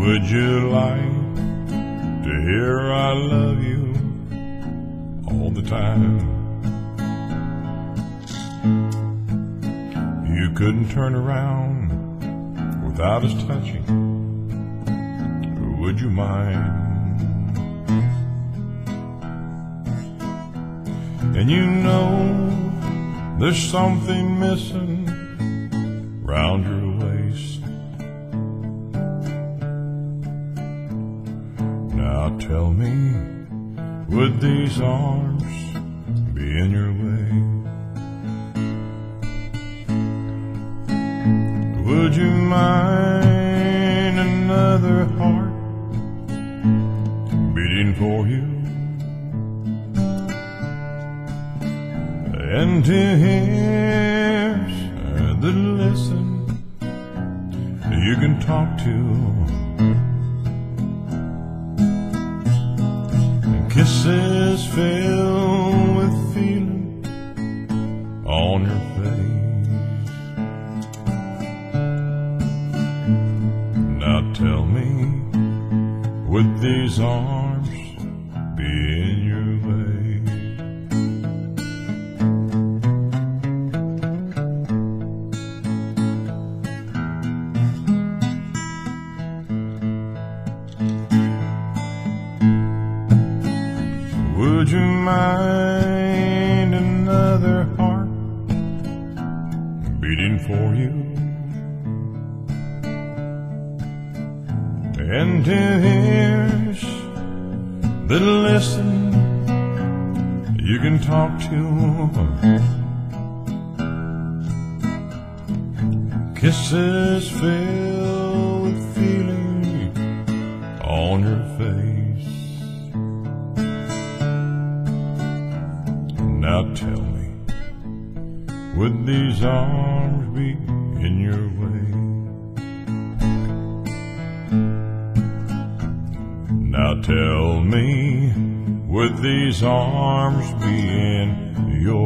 Would you like to hear I love you all the time? You couldn't turn around without us touching. Would you mind? And you know there's something missing round your waist. Tell me, would these arms be in your way? Would you mind another heart beating for you? And two ears that listen, you can talk to. Would these arms be in your way? Would you mind another heart beating for you? And two ears that listen, you can talk to. Kisses fill with feeling on your face. Now tell me, would these arms be in your way? Now tell me, would these arms be in your